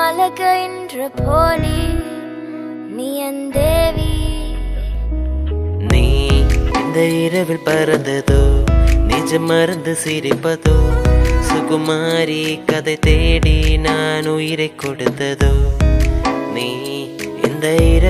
மலகின்ற போலி நீ என் தேவி. நீ இந்த இரவில் பறந்ததோ நிஜ மறந்து சிரிப்பதோ சுகுமாரி கதை தேடி நான் உயிரை கொடுத்ததோ நீ இந்த இரவு